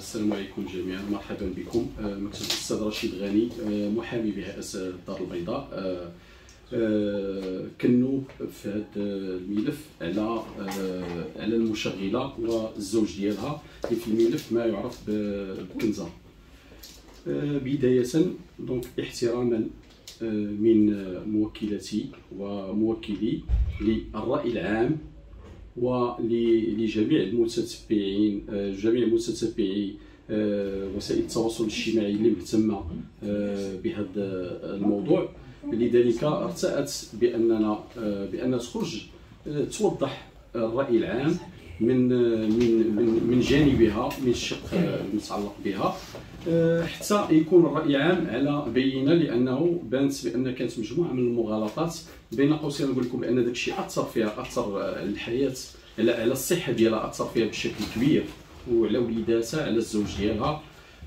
السلام عليكم جميعا. مرحبا بكم. آه، مكتب الأستاذ رشيد غني. آه، محامي بهيئه الدار البيضاء. آه، كنوب في هذا الملف على على المشغلة والزوج ديالها اللي في الملف ما يعرف بكنزة. بداية دونك احتراما من موكلتي وموكلي للرأي العام ولجميع المتتبعين آه، جميع متتبعي آه، وسائل التواصل الاجتماعي اللي مهتمة آه، بهذا الموضوع. لذلك ارتأت بأننا بأن تخرج توضح الرأي العام من من من, من جانبها من الشق المتعلق بها. حتى يكون الرأي العام على بينه لأنه بانت بأن كانت مجموعة من المغالطات بين قوسين نقول لكم بأن داك الشيء أثر فيها أثر الحياة على على الصحة ديالها أثر فيها بشكل كبير وعلى وليداتها على الزوج ديالها.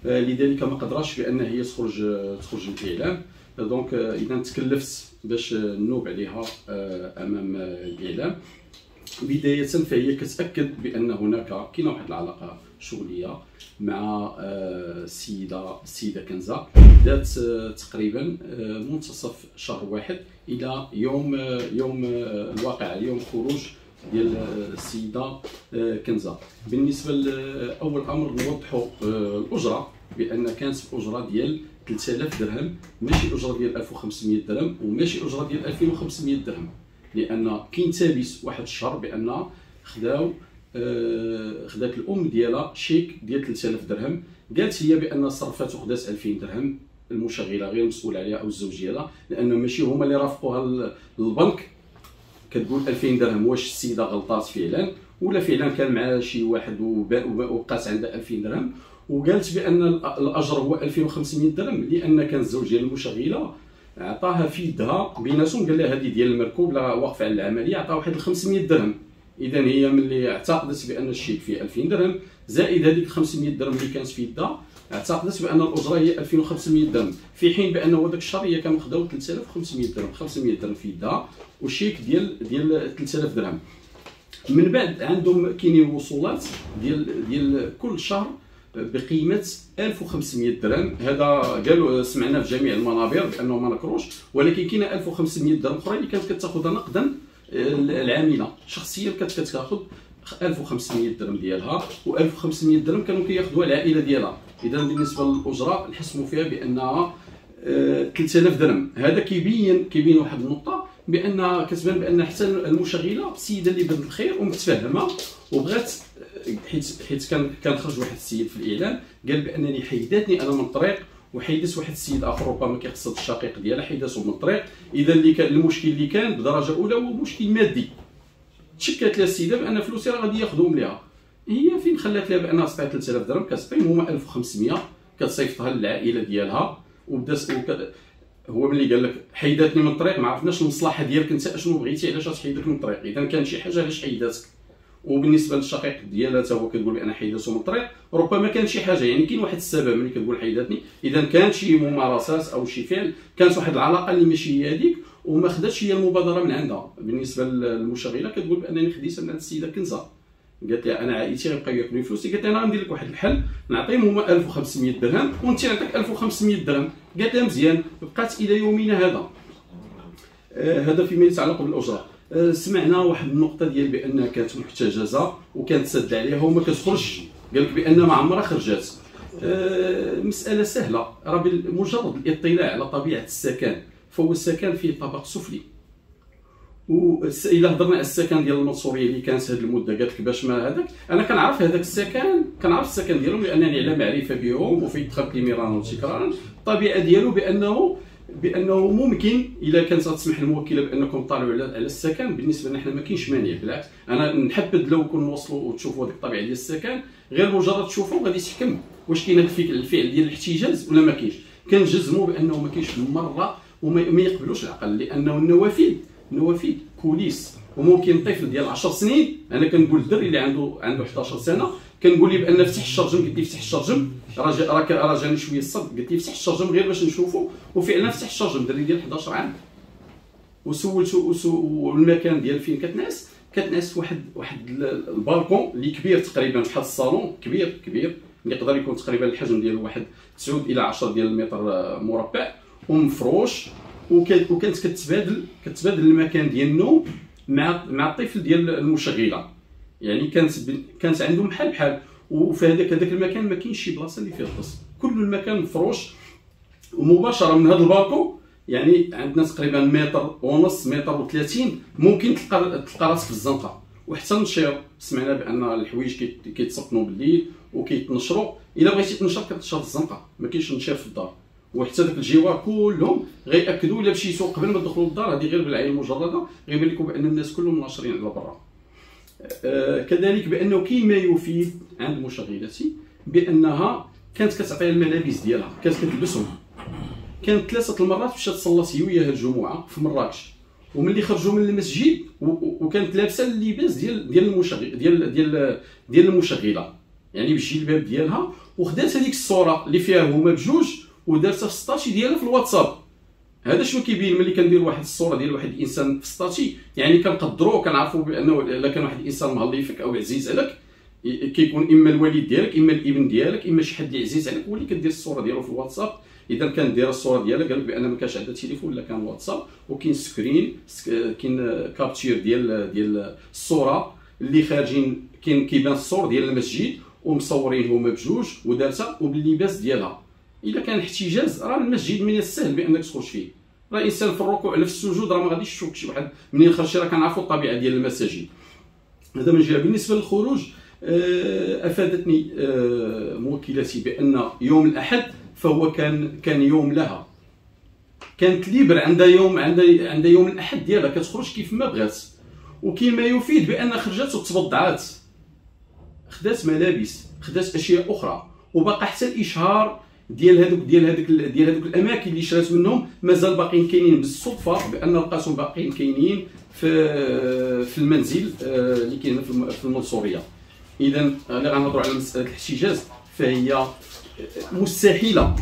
آه، لذلك ما قدرش بأن هي تخرج تخرج الإعلام. دونك آه، إذا تكلفت باش نوب عليها آه، أمام الإعلام. بداية فهي كتأكد بأن هناك كاينة واحد العلاقة شغلية مع السيده السيده كنزة. بدات تقريبا منتصف شهر واحد إلى يوم يوم الواقع اليوم خروج ديال السيده آه، كنزة. بالنسبة لاول أمر نوضحوا آه، الأجرة بأن كانت الأجرة ديال 3000 درهم ماشي أجرة ديال 1500 درهم وماشي أجرة ديال 2500 درهم. لأن كاين تابس واحد الشهر بأن خداو آه، خدات الام ديالها شيك ديال 3000 درهم قالت هي بأن صرفات وخدات 2000 درهم المشغلة غير مسؤول عليها أو الزوج ديالها لأنه ماشي هما اللي رافقوها للبنك. كتقول 2000 درهم واش السيدة غلطات فعلا؟ ولا فعلا كان معها شي واحد وبقات عندها 2000 درهم. وقالت بأن الأجر هو 2500 درهم لأن كان الزوج ديال المشغلة عطاها في يدها بيناتهم قال لها هذه ديال المركوب لا واقفة على العملية عطاها واحد 500 درهم. اذا هي ملي اعتقدت بأن الشيك فيه 2000 درهم. زائد هذيك 500 درهم اللي كانت في يدها اعتقدت بأن الأجرة هي 2500 درهم. في حين بأنه هذاك الشهر هي كانوا خداو 3500 درهم 500 درهم في يدها والشيك ديال ديال 3000 درهم. من بعد عندهم كاينين وصولات ديال ديال كل شهر بقيمة 1500 درهم. هذا قالوا سمعنا في جميع المنابر بأنه ما نكروش ولكن كاينة 1500 درهم أخرى اللي كانت كتاخذها نقدا العاملة شخصيا كانت كتاخذ 1500 درهم ديالها و1500 درهم كانوا كياخذوها العائلة ديالها. اذا بالنسبة للأجرة نحسموا فيها بأنها 3000 درهم. هذا كيبين كيبين واحد النقطة بان كتبان بأن حتى المشغله سيده اللي بنت الخير ومتفهمه وبغات حيت حيت كان كان خرج واحد السيد في الاعلان قال بأنني حيداتني أنا من الطريق وحيدت واحد السيد آخر ربما كيقصد الشقيق ديالها حيدته من الطريق اذا اللي كان المشكل اللي كان بدرجة أولى هو مشكل مادي. تشكات لها السيدة بأن فلوسي راه غادي ياخذهم ليها هي فين خلات لها بأنها صفات 3000 درهم كتعطيهم هما 1500 كتصيفطها للعائلة ديالها. وبدأ هو ملي قال لك حيداتني من الطريق ما عرفناش المصلحة ديالك أنت أشنو بغيتي؟ علاش تحيدك من الطريق اذا كان شي حاجة علاش حيداتك وبالنسبة للشقيق ديالها حتى هو كتقول بأن حيدته من الطريق. ربما كان شي حاجة يعني كاين واحد السبب ملي كتقول حيداتني. إذا كانت شي ممارسات أو شي فعل كانت واحد العلاقة اللي ماشي هي هذيك وما خداتش هي المبادرة من عندها. بالنسبة للمشغله كتقول بأنني خديتها من عند السيدة كنزة. قالت لي أنا عائلتي غيبقاو ياكلوا فلوسي قالت لي أنا غندير لك واحد الحل نعطيهم هما 1500 درهم وانت نعطيك 1500 درهم. قالت لها مزيان بقات إلى يومنا هذا. آه هذا فيما يتعلق بالأجرة. سمعنا واحد النقطة ديال بأن كانت محتجزه وكانت سد عليها وما كتخرجش. قال لك بأن ما عمرها خرجات. آه مسألة سهلة. راه بمجرد الاطلاع على طبيعة السكن فهو السكن فيه طبق سفلي. والا هضرنا على السكن ديال المنصورية اللي كانت هذه المدة قالت لك باش ما هذاك؟ أنا كنعرف هذاك السكن كنعرف السكن ديالهم لأنني على معرفة بهم وفي دخلت لي مرارا وتكرارا الطبيعة ديالو بأنه بأنه ممكن الا كانت تسمح الموكله بأنكم تطالعوا على السكن. بالنسبة لنا حنا ما كاينش مانع بالعكس. أنا نحبذ لو كون نوصلوا وتشوفوا هذيك الطبيعة ديال السكن غير مجرد تشوفوا غادي تحكم واش كاين الفعل ديال الاحتجاز ولا ما كاينش. كنجزموا بأنه ما كاينش مرة وما يقبلوش العقل لأنه النوافذ النوافذ كوليس وممكن طفل ديال 10 سنين أنا كنقول الدري اللي عنده عنده 11 سنة كنقول لي بأن فتح الشرجم قلت لي فتح راك راه جاني شوية الصد قلت لي فتح الشرجم غير باش نشوفو. وفعلا فتح الشرجم. دري ديال 11 عام. وسولتو والمكان ديال فين كتنعس؟ كتنعس واحد واحد البالكون اللي كبير تقريبا بحال الصالون. كبير كبير. اللي يقدر يكون تقريبا الحجم ديال واحد 9 إلى 10 ديال المتر مربع. ومفروش. وكانت كتبادل كتبادل المكان ديال النوم مع مع الطفل ديال المشغلة. يعني كانت كانت عندهم بحال بحال وفي هذاك هذاك المكان ما كاينش شي بلاصة اللي فيها الطفل كل المكان مفروش ومباشرة من هذا البالكو يعني عندنا تقريبا متر ونص متر و30 ممكن تلقى تلقى راسك في الزنقة. وحتى النشير سمعنا بأن الحوايج كيتسقنوا بالليل وكيتنشروا. إلا بغيتي تنشر كتنشر في الزنقة. ما كاينش نشير في الدار. وحتى داك الجوار كلهم غيأكدوا إلا مشيتو قبل ما تدخلوا للدار هذه غير بالعين المجردة. غيبان لكم بأن الناس كلهم ناشرين على برا آه كذلك بأنه كاين ما يفيد عند مشغلتي بأنها كانت كتعطيها الملابس ديالها كانت كتلبسهم. كانت ثلاثة المرات مشات صلات هي وياها الجمعة في مراكش. وملي خرجوا من المسجد وكانت لابسة اللباس ديال ديال المشغل ديال ديال ديال المشغلة. يعني بالجلباب ديالها وخدات هذيك الصورة اللي فيها هما بجوج ودارتها في statut ديالها في الواتساب. هذا شنو كيبين؟ ملي كندير واحد الصورة ديال واحد الإنسان في statut يعني كنقدروا كنعرفوا بأنه إلا كان واحد الإنسان مهلي فيك أو عزيز عليك كيكون إما الوالد ديالك إما الابن ديالك إما شي حد عزيز عليك هو اللي كدير الصورة ديالو في الواتساب. إذا كان دير الصورة ديالها قال لك بأن ما كانش عندها تليفون ولا كان واتساب وكاين screen كاين كابتشير ديال ديال الصورة اللي خارجين كاين كيبان الصور ديال المسجد ومصورين هما بجوج ودارتها وباللباس ديالها. إذا كان احتجاز راه المسجد من السهل بأنك تخرج فيه. راه الانسان في الركوع في السجود راه ما غاديش يشوك شي واحد. منين خرج راه كنعرفوا الطبيعة ديال المساجد. هذا من جهة. بالنسبة للخروج أفادتني آه، موكلتي بأن يوم الأحد فهو كان كان يوم لها. كانت ليبر عندها يوم عندها عندها يوم الأحد ديالها كتخرج كيف ما بغات. وكاين ما يفيد بأن خرجت وتبضعات. خدات ملابس خدات أشياء أخرى. وبقى حتى الإشهار ديال هذوك ديال هذوك ديال هذوك الأماكن اللي شرات منهم مازال باقيين كاينين بالصدفة بأن لقاتهم باقيين كاينين في في المنزل آه، اللي كاين في المنصورية. اذا اللي غنهضروا على مسألة الاحتجاز. فهي مستحيلة.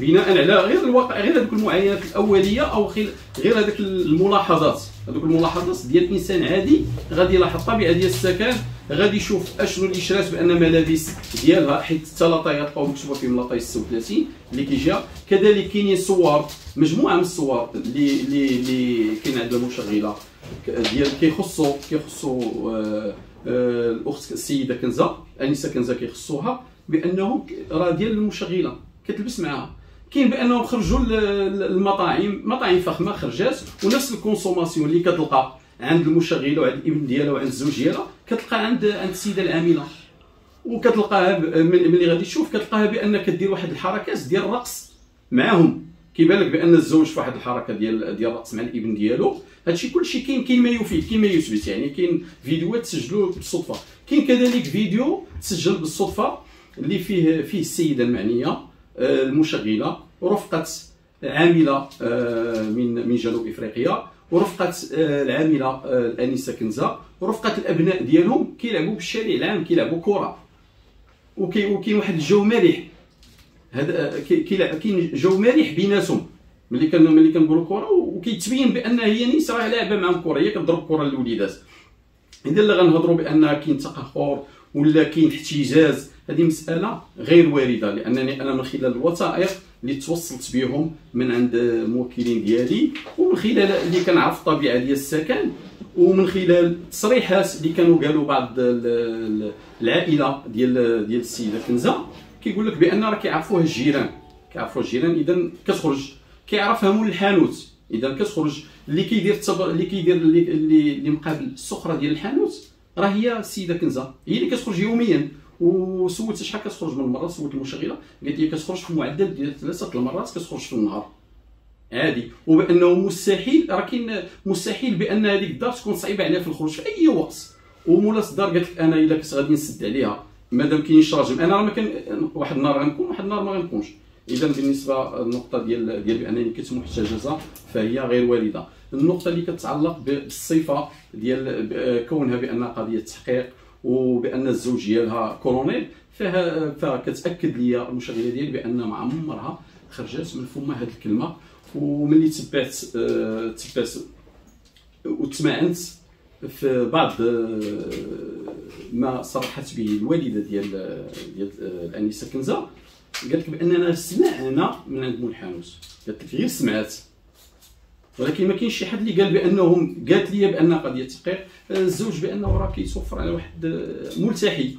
بناء على غير الواقع غير هذوك المعاينات الأولية أو غير هذوك الملاحظات. هذوك الملاحظات ديال انسان عادي غادي يلاحظ الطبيعه ديال السكن غادي يشوف أشنو الإشراف بأن ملابس ديالها حيت حتى لاطاي غتبقاو مكتوبة فيهم لاطاي 36 اللي كيجيها. كذلك كاينين صور مجموعة من الصور اللي اللي اللي كاين عند المشغلة. ديال كيخصوا آه آه الاخت السيدة كنزة انسه كنزة كيخصوها بأنهم راه ديال المشغلة كتلبس معاها. كاين بأنهم خرجوا للمطاعم مطاعم فخمة خرجات ونفس ال consommation اللي كتلقى عند المشغلة وعند الابن ديالها وعند الزوج ديالها كتلقى عند عند السيدة العاملة. وكتلقاها ملي غادي تشوف كتلقاها بأن كدير واحد الحركات ديال الرقص معاهم. كيبان لك بأن الزوج في واحد الحركة ديال ديال الرقص مع الابن ديالو. هادشي كلشي كاين كاين ما يفيد كاين ما يثبت يعني كاين فيديوهات تسجلوا بالصدفة. كاين كذلك فيديو تسجل بالصدفة اللي فيه فيه السيدة المعنية آه، المشغلة رفقه عاملة آه، من من جنوب إفريقيا ورفقة آه، العاملة الانسه كنزة ورفقة الأبناء ديالهم كيلعبوا بالشارع العام كيلعبوا كرة. وكاين واحد الجو مرح هذا كاين جو مرح بيناتهم. ملي كان ملي كنقولوا كره وكيتبين بأن هي نيس راه لاعبة معهم كره هي كضرب كره للوليدات. إذا اللي غنهضروا بأن كاين تقهقر ولا كاين احتجاز. هذه مسألة غير واردة لأنني أنا من خلال الوثائق اللي توصلت بهم من عند الموكلين ديالي ومن خلال اللي كنعرف الطبيعه ديال السكن ومن خلال التصريحات اللي كانوا قالوا بعض العائلة ديال ديال السيدة كنزة. كيقول لك بأن راه كيعرفوها الجيران. كيعرفوها الجيران اذا كتخرج كيعرفها مول الحانوت. إذا كتخرج اللي كيدير. اللي كيدير اللي اللي مقابل السخرة ديال الحانوت راه هي السيدة كنزة. هي اللي كتخرج يوميا. وسولت شحال كتخرج من المرات سولت المشغلة. قالت لي كتخرج في معدل ديال ثلاثة المرات كتخرج في النهار. عادي وبأنه مستحيل راه كاين مستحيل بأن هذيك الدار تكون صعيبة عليها في الخروج في أي وقت. ومولاة الدار قالت لك أنا إلا كنت غادي نسد عليها مادام كاين راجل. أنا راه ما كان واحد النهار غنكون واحد النهار ما غنكونش. اذا بالنسبة للنقطة ديال ديال بانني كنت محتجزه فهي غير والدة. النقطة اللي كتعلق بالصفة ديال كونها بانها قضية تحقيق وبأن الزوج ديالها كولونيل فيها فكتأكد لي المشغله ديالي بأن ما عمرها خرجت من فمها هذه الكلمة. وملي تبعت تبعت وتمعنت في بعض ما صرحت به الوالدة ديال ديال الانسه كنزة قالت لك بأننا سمعنا من عند مول الحانوت قالت لك غير سمعت. ولكن ما كاينش شي حد اللي قال بانهم قالت لي بأن قضيه تحقيق الزوج بانه راه كيتوفر على واحد ملتحي.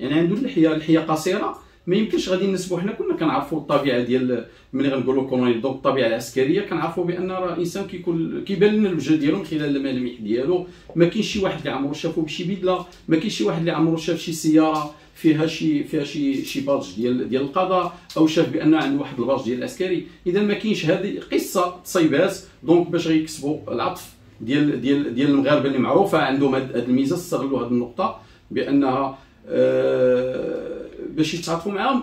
يعني عنده اللحية اللحية قصيرة. ما يمكنش غادي نسبوا حنا كنا كنعرفوا الطبيعة ديال ملي غنقولوا كولونيل donc الطبيعه العسكرية كنعرفوا بأن راه إنسان كيكون كيبان لنا الوجه ديالو من خلال الملامح ديالو. ما كاينش شي واحد اللي عمرو شافو بشي بدلة ما كاينش شي واحد اللي عمرو شاف شي سيارة. فيها شي فيها شي شي badge ديال ديال القضاء أو شاف بأن عنده واحد الباج ديال العسكري. إذا ما كاينش هذه قصة تصيبات donc باش غيكسبوا العطف ديال ديال ديال المغاربة اللي معروفة عندهم هذه الميزة استغلوا هذه النقطة بأنها آه باش يتعاطفوا معاهم.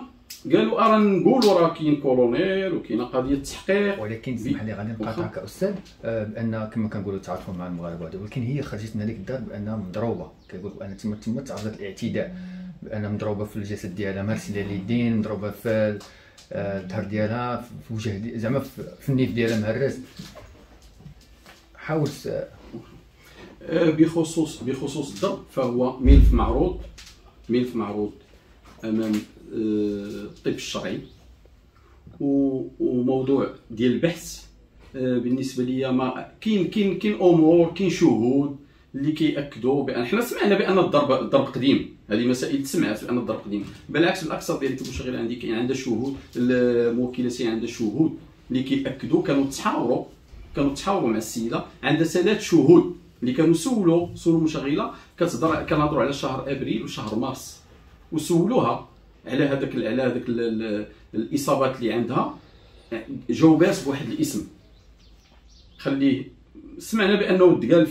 قالوا ارا نقولوا راه كاين كولونيل وكاينة قضية تحقيق. ولكن اسمح لي غادي نقاطعك أستاذ آه، بان كما كنقولوا تعاطفوا مع المغاربة ولكن هي خرجت من هذيك الدار بأنها مضروبة. كيقول بأن تما تما تعرضت الاعتداء بان مضروبة في الجسد ديالها مارسله اليدين مضروبة في آه، الظهر ديالها في وجه زعما في النيف ديالها مهرس حاول آه، بخصوص بخصوص الضرب فهو ملف معروض ملف معروض أمام الطب الشرعي. وموضوع ديال البحث آه، بالنسبة لي ما كاين كاين كاين أمور كاين شهود اللي كيأكدوا بان حنا سمعنا بأن الضرب الضرب قديم. هذه مسائل تسمعت بان الضرب قديم بالعكس بالاكثر ديال المشغل عندي كاين عندها شهود الموكلتين عندها شهود اللي كيأكدوا كانوا تحاوروا كانوا تحاوروا مع السيدة عندها ثلاث شهود اللي كانوا سولوا سولوا المشغله كتهضر كنهضروا على شهر أبريل وشهر مارس وسولوها على هذاك على هذاك الإصابات اللي عندها. جاوبات بواحد الاسم. خليه سمعنا بأنه تقال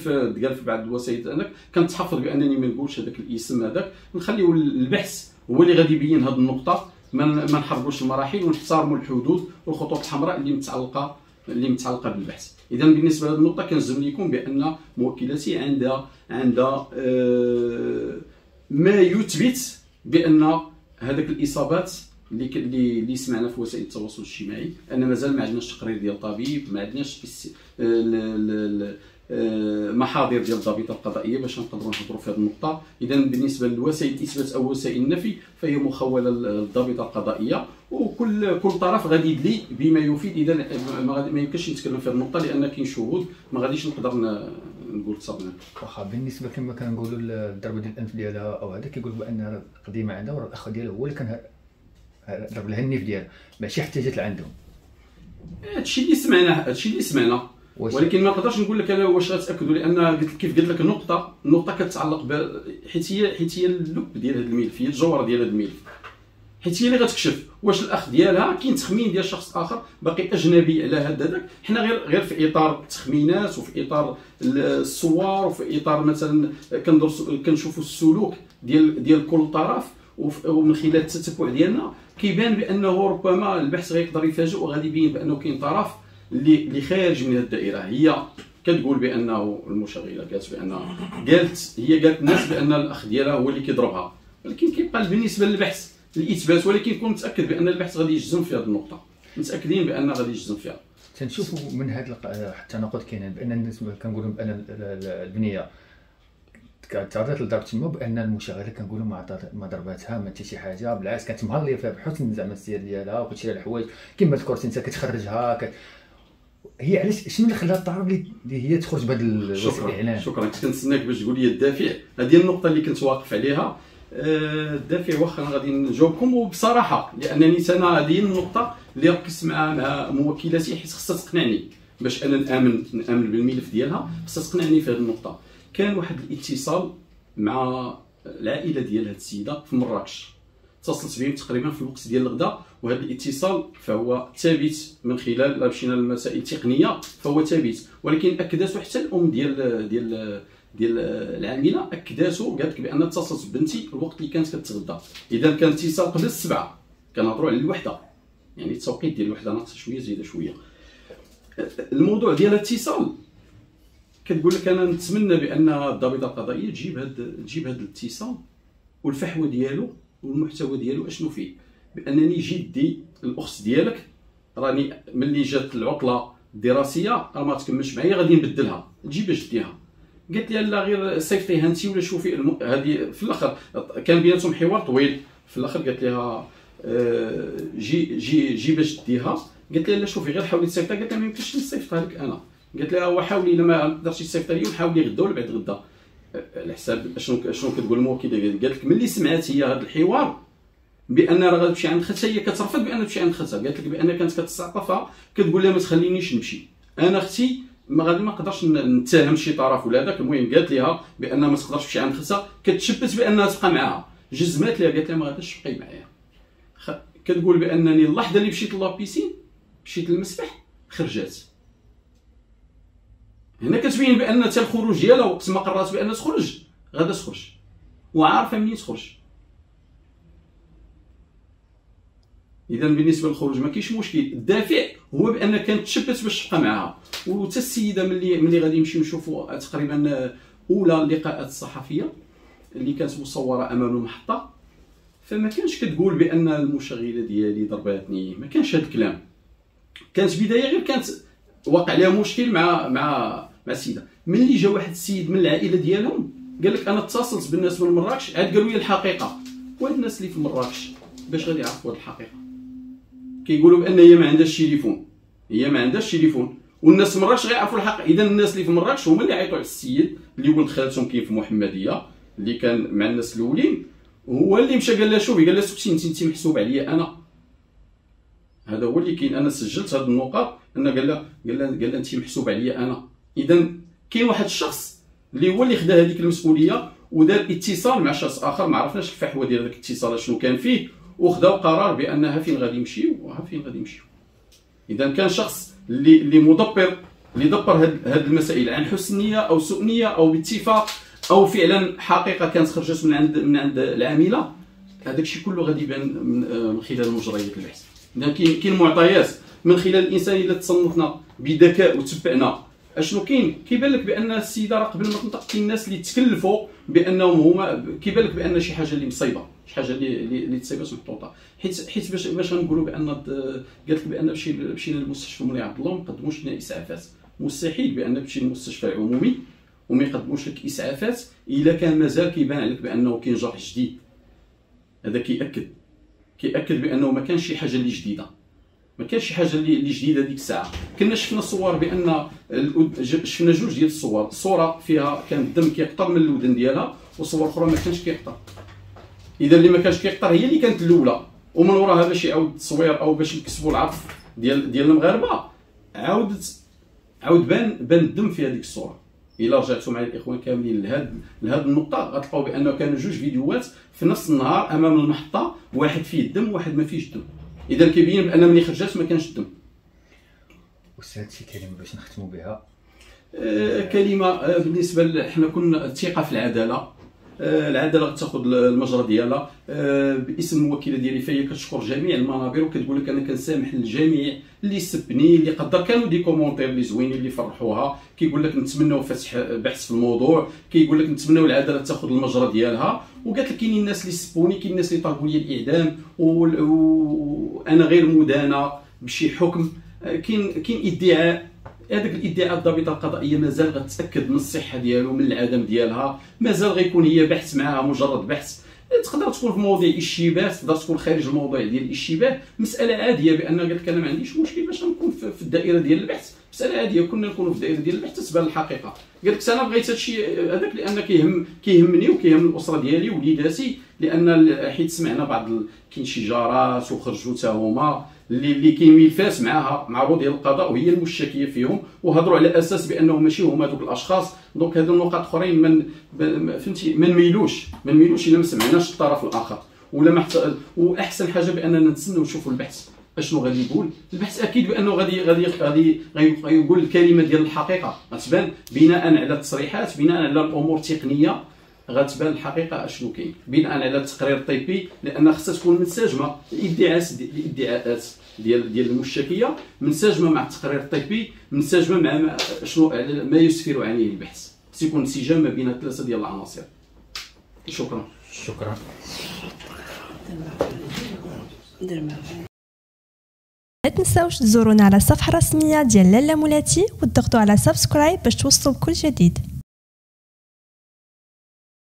في بعض الوسائل أنك كنتحفظ بأنني ما نقولش هذاك الاسم هذاك. نخليو البحث هو اللي غادي يبين هذه النقطة. ما ما نحرقوش المراحل ونحترموا الحدود والخطوط الحمراء اللي متعلقه اللي متعلقة بالبحث. اذا بالنسبة لهذه النقطة كنجزم لكم بأن موكلتي عندها عندها آه ما يثبت بأن هذاك الإصابات اللي اللي سمعنا في وسائل التواصل الاجتماعي أن مازال ما عندناش تقرير ديال طبيب ما عندناش آه، محاضر ديال الضابطة القضائية باش نقدروا نهضروا في هذه النقطة. إذا بالنسبة لوسائل الإثبات أو وسائل النفي فهي مخولة للضابطة القضائية. وكل كل طرف غادي يدلي بما يفيد. إذا ما يمكنش نتكلم في هذه النقطة لأن كاين شهود. ما غاديش نقدر نقول تصابنا واخا بالنسبة كما كنقولوا الضربة ديال الأنف ديالها أو هذا كيقول بأن قديمة عندها وراه الاخ ديالها هو اللي كان ضرب لها النيف ديالها ماشي حتى جات لعندهم. هادشي اللي سمعنا هادشي اللي سمعنا ولكن ما نقدرش نقول لك أنا واش غتأكدوا لأن قلت كيف قلت لك النقطه النقطة كتعلق ب حيت هي حيت هي اللب ديال هذا الملف هي الجوهر ديال هذا الملف. حيت هي اللي غتكشف واش الأخ ديالها كاين تخمين ديال شخص آخر باقي أجنبي على هذا داك حنا غير غير في إطار التخمينات وفي إطار الصور وفي إطار مثلا كنشوفوا السلوك ديال ديال كل طرف. ومن خلال التتبع ديالنا كيبان بأنه ربما البحث غيقدر يفاجئ وغادي يبين بأنه كاين طرف اللي خارج من الدائرة. هي كتقول بأنه المشغله قالت بان قالت هي قالت الناس بأن الأخ ديالها هو اللي كيضربها. ولكن كيبقى بالنسبة للبحث الاثبات ولكن كون متأكد بأن البحث غادي يجزم في هذه النقطة. متأكدين بأن غادي يجزم فيها. تنشوفوا من هذا التناقض كاين بأن الناس كنقولوا بأن البنية تعرضت لضرب تما بأن المشغله كنقولوا ما ما ضرباتها ما حتى شي حاجة بالعكس كانت مهليه فيها بحسن زعما السير ديالها وكتشري الحوايج. كما ذكرت انت كتخرجها كت... هي علاش شنو اللي خلاها الطرب اللي هي تخرج بهذا الوسيله الإعلان؟ شكرا. كنت كنتسناك باش تقول لي الدافع. هذه النقطة اللي كنت واقف عليها. آه، الدافع واخا غادي نجاوبكم. وبصراحة لأنني أنا هذه النقطة اللي ركزت مع مع موكلاتي حيت خصها تقنعني باش أنا نآمن نآمن بالملف ديالها. خصها تقنعني في هذه النقطة. كان واحد الاتصال مع العائلة ديال هذه السيدة في مراكش. اتصلت بهم تقريبا في الوقت ديال الغداء وهذا الاتصال فهو ثابت من خلال مشينا للمسائل التقنية فهو ثابت. ولكن أكدته حتى الأم ديال ديال ديال العاملة أكدته قالت لك بأن اتصلت بنتي الوقت اللي كانت كتغدى. إذا كان اتصال قبل السبعة كنهضروا على الوحدة. يعني التوقيت ديال الوحدة ناقصة شوية زايدة شوية. الموضوع ديال الاتصال كتقول لك أنا نتمنى بأن الضابطه القضائيه تجيب هاد تجيب هاد الاتصال والفحوى ديالو والمحتوى ديالو أشنو فيه. بأنني جدي الاخت ديالك راني ملي جات العطله الدراسية راه ما تكملش معايا غادي نبدلها. تجيب جديها قالت لي لا غير صيفطيها انت ولا شوفي هذه في الأخر. كان بيناتهم حوار طويل. في الأخر قالت لها آه، جي جي جي باش ديها. قالت لها لا شوفي غير حاولي تصيفطها قالت لها ما يمكنش نصيفطها لك أنا. قالت لها هو حاولي الا ما قدرتيش تصيفطها لي حاولي غدا ولا بعد غدا؟ على حساب شنو شنو كتقول الموكله قالت لك ملي سمعت هي هذا الحوار بأن راه غتمشي عند خالتها هي كترفض بأن تمشي عند خالتها قالت لك بأن كانت كتستعطفها كتقول لها ما تخلينيش نمشي. أنا أختي ما غادي ما نقدرش نتهم شي طرف ولا هذاك المهم قالت لها بأن ما تقدرش تمشي عند خالتها كتشبت بأنها تبقى معاها. جزمات لها قالت لها ما غاديش تبقاي معايا. كتقول بأنني اللحظة اللي مشيت لابيسين مشيت للمسبح خرجات هنا كتبين بأن حتى الخروج ديالها وقت ما قررت بأن تخرج غادا تخرج. وعارفة منين تخرج. إذا بالنسبة للخروج ما كاينش مشكل. الدافع هو بأن كانت تشبت باش تبقى معاها وحتى السيدة ملي ملي غادي نمشيو نشوفوا تقريبا أولى اللقاءات الصحفية اللي كانت مصورة أمام المحطة. فما كانش كتقول بأن المشغلة ديالي ضرباتني. ما كانش هذا الكلام. كانت بداية غير كانت واقع لها مشكل مع مع مع السيده ملي جا واحد السيد من العائلة ديالهم قال لك أنا اتصلت بالناس من مراكش عاد قالوا لي الحقيقة. وهاد الناس اللي في مراكش باش غادي يعرفوا هاد الحقيقة. كيقولوا بأن هي ما عندهاش تليفون. هي ما عندهاش تليفون. والناس مراكش غيعرفوا الحق إذا الناس اللي في مراكش هما اللي عيطوا على السيد اللي ولد خالتهم كاين في محمدية اللي كان مع الناس الأولين. هو اللي مشى قال لها شوفي قال لها سكتي انت أنت محسوب عليا أنا. هذا هو اللي كاين. أنا سجلت هذه النقاط. ان قال لها قال لها قال لها أنت محسوب عليا أنا. اذا كاين واحد الشخص اللي هو اللي خدا هذيك المسؤولية ودار اتصال مع شخص آخر ما عرفناش الفحوى ديال ذاك الاتصال شنو كان فيه وخداو قرار بأنها فين غادي يمشيو وها فين غادي يمشيو اذا كان شخص اللي اللي مدبر اللي دبر هاد المسائل عن حسن نيه أو سوء نيه أو باتفاق أو فعلا حقيقة كانت خرجت من عند من عند العاملة. هذاك الشيء كله غادي يبان من خلال مجريات البحث. اذا كاين معطيات من خلال الإنسان اذا تصنفنا بذكاء وتبعنا. أشنو كاين؟ كيبان لك بأن السيدة راه قبل ما تنطق كاين الناس اللي تكلفوا بأنهم هما كيبان لك بأن شي حاجة اللي مصيبه شي حاجة اللي اللي تصيبات محطوطه حيت حيت باش باش نقولوا بأن قالت لك بأن مشينا للمستشفى مولاي عبد الله ما قدموش لنا اسعافات مستحيل بأن تمشي للمستشفى العمومي وما يقدموش لك اسعافات إلا كان مازال كيبان عليك بأنه كاين جرح جديد. هذا كيأكد. كيأكد بأنه ما كانش شي حاجة اللي جديدة. ما كانش شي حاجة اللي جديدة ديك الساعة. كنا شفنا صور بأن شفنا جوج ديال الصور. الصورة فيها كان الدم كيقطر من الودن ديالها وصور أخرى ما كانش كيقطر. إذا اللي ما كانش كيقطر هي اللي كانت الأولى. ومن وراها باش يعاود التصوير أو باش يكسبوا العطف ديال ديال المغاربة عاودت عاود بان بان الدم في هذيك الصورة. الا رجعتوا معايا الإخوان كاملين لهاد لهاد النقطة. غتلقاو بأنه كانوا جوج فيديوهات في نفس النهار أمام المحطة واحد فيه الدم وواحد ما فيهش الدم. إذا كيبين بأن ملي خرجت ما كانش الدم. أستاذ شي كلمة باش نختموا بها؟ آه كلمة آه بالنسبة حنا كنا الثقة في العدالة. آه، العدالة غتاخذ المجرى ديالها. آه، باسم الموكله ديالي فهي كتشكر جميع المنابر وكتقول لك أنا كنسامح للجميع اللي سبني اللي قدر. كانوا des commentaires اللي زوينين اللي فرحوها. كيقول لك نتمناو فتح بحث في الموضوع. كيقول لك نتمناو العدالة تاخذ المجرى ديالها. وقالت لك كاينين الناس اللي سبوني كاين الناس اللي طالبوا لي الاعدام وأنا غير مدانة بشي حكم. كاين كاين إدعاء. هذاك الإدعاء الضابطة القضائية مازال غتتاكد من الصحة ديالو من العدم ديالها. مازال غيكون هي بحث معها مجرد بحث. تقدر تكون في مواضيع الاشتباه تقدر تكون خارج الموضوع ديال الاشتباه. مسألة عادية بأن قال لك أنا ما عنديش مشكل باش نكون في الدائرة ديال البحث. مساله عاديه كنا نكونوا في الدائره ديال البحث تتبان الحقيقة. قال لك أنا بغيت هادشي هذاك لأن كيهم كيهمني وكيهم الأسرة ديالي وليداتي لأن حيت سمعنا بعض كاين شي جارات وخرجوا حتى هما اللي اللي كاين ملفات معاها مع ديال القضاء وهي المشتكية فيهم وهضروا على أساس بأنهم ماشي هما دوك الأشخاص. دونك هذو النقاط أخرين من فهمتي ما نميلوش ما نميلوش إلا ما سمعناش الطرف الآخر. ولا ما وأحسن حاجة بأننا نتسناو نشوفوا البحث. أشنو غادي يقول؟ البحث أكيد بأنه غادي غادي غادي غيقول الكلمة ديال الحقيقة. غتبان بناء على التصريحات بناء على الأمور التقنية غتبان الحقيقة أشنو كاين. بناء على التقرير الطبي لأن خصها تكون منسجمة. الادعاءات الإدعاءات ديال ديال المشتكية منسجمة مع التقرير الطبي منسجمة مع شنو ما يسفر عنه البحث. خص يكون انسجام ما بين ثلاثة ديال العناصر. شكرا. شكرا. لا تنساوش تزورونا على الصفحه الرسميه ديال لالا مولاتي وتضغطوا على سبسكرايب باش توصلوا بكل جديد.